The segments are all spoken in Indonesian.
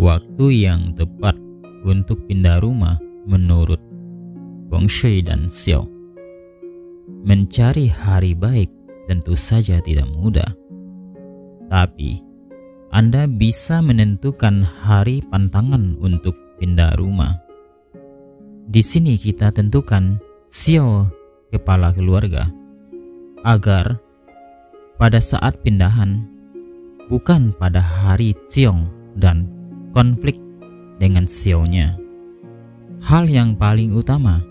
waktu yang tepat untuk pindah rumah menurut Feng Shui dan Xiao. Mencari hari baik tentu saja tidak mudah. Tapi, Anda bisa menentukan hari pantangan untuk pindah rumah. Di sini kita tentukan Xiao kepala keluarga agar pada saat pindahan bukan pada hari Ciong dan konflik dengan Xiao-nya. Hal yang paling utama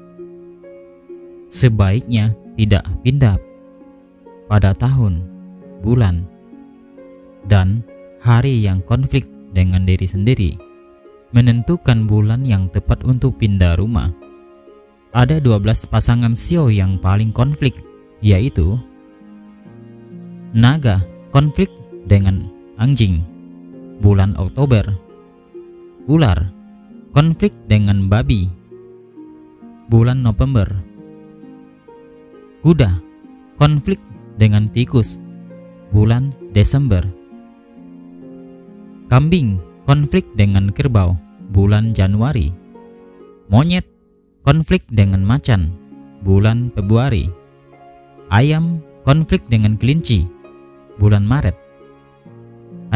sebaiknya tidak pindah pada tahun, bulan, dan hari yang konflik dengan diri sendiri. Menentukan bulan yang tepat untuk pindah rumah. Ada 12 pasangan sio yang paling konflik, yaitu Naga konflik dengan anjing bulan Oktober. Ular konflik dengan babi bulan November. Kuda konflik dengan tikus bulan Desember. Kambing konflik dengan kerbau bulan Januari. Monyet konflik dengan macan bulan Februari. Ayam konflik dengan kelinci bulan Maret.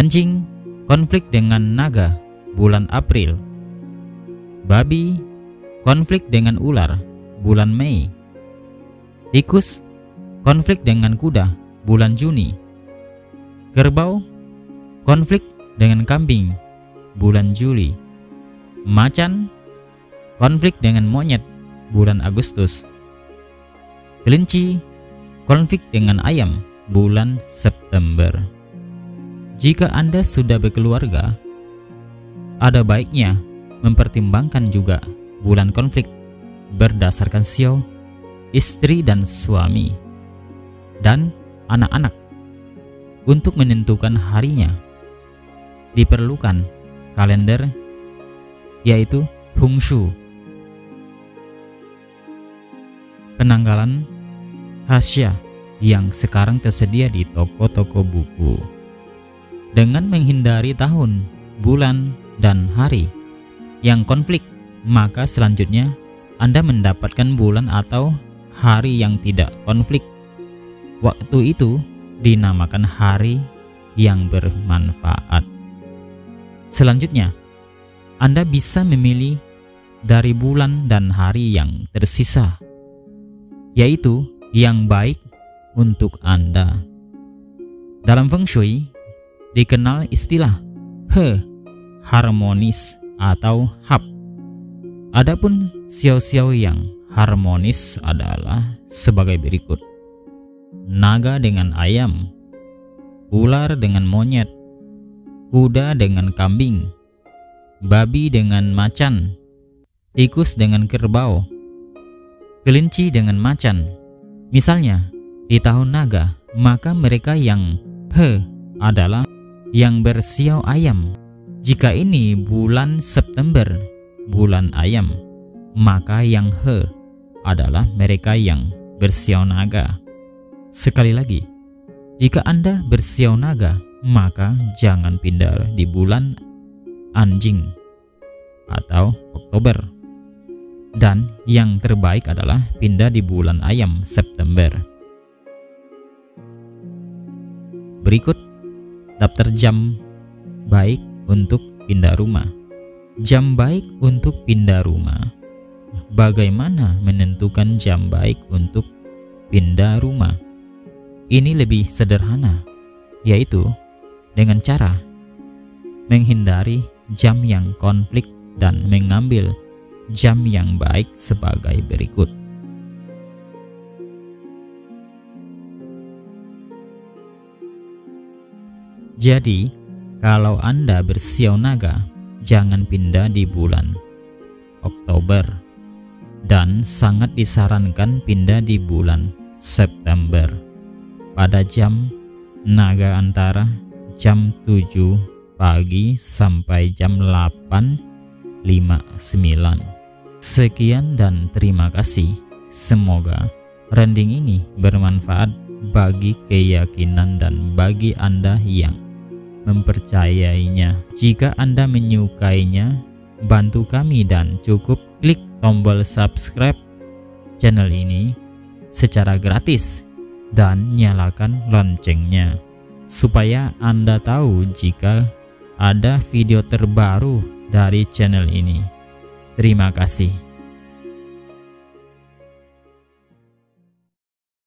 Anjing konflik dengan naga bulan April. Babi konflik dengan ular bulan Mei. Tikus konflik dengan kuda bulan Juni. Kerbau konflik dengan kambing bulan Juli. Macan konflik dengan monyet bulan Agustus. Kelinci konflik dengan ayam bulan September. Jika Anda sudah berkeluarga, ada baiknya mempertimbangkan juga bulan konflik berdasarkan sio, istri dan suami, dan anak-anak. Untuk menentukan harinya, diperlukan kalender yaitu Feng Shui. Penanggalan Hasya yang sekarang tersedia di toko-toko buku. Dengan menghindari tahun, bulan, dan hari yang konflik, maka selanjutnya Anda mendapatkan bulan atau hari yang tidak konflik. Waktu itu dinamakan hari yang bermanfaat. Selanjutnya, Anda bisa memilih dari bulan dan hari yang tersisa, yaitu yang baik untuk Anda. Dalam Feng Shui dikenal istilah He harmonis atau Hap. Adapun xiao-xiao yang harmonis adalah sebagai berikut. Naga dengan ayam, ular dengan monyet, kuda dengan kambing, babi dengan macan, tikus dengan kerbau, kelinci dengan macan. Misalnya, di tahun naga, maka mereka yang he adalah yang bersiau ayam. Jika ini bulan September, bulan ayam, maka yang he adalah mereka yang bersiau naga. Sekali lagi, jika Anda bersiau naga, maka jangan pindah di bulan anjing atau Oktober. Dan yang terbaik adalah pindah di bulan ayam September. Berikut daftar jam baik untuk pindah rumah. Jam baik untuk pindah rumah. Bagaimana menentukan jam baik untuk pindah rumah? Ini lebih sederhana, yaitu dengan cara menghindari jam yang konflik dan mengambil jam yang baik sebagai berikut. Jadi, kalau Anda bersiau naga, jangan pindah di bulan Oktober dan sangat disarankan pindah di bulan September pada jam naga antara jam 7 pagi sampai jam 8.59. Sekian dan terima kasih. Semoga rending ini bermanfaat bagi keyakinan dan bagi Anda yang mempercayainya. Jika Anda menyukainya, bantu kami dan cukup klik tombol subscribe channel ini secara gratis dan nyalakan loncengnya supaya Anda tahu jika ada video terbaru dari channel ini. Terima kasih.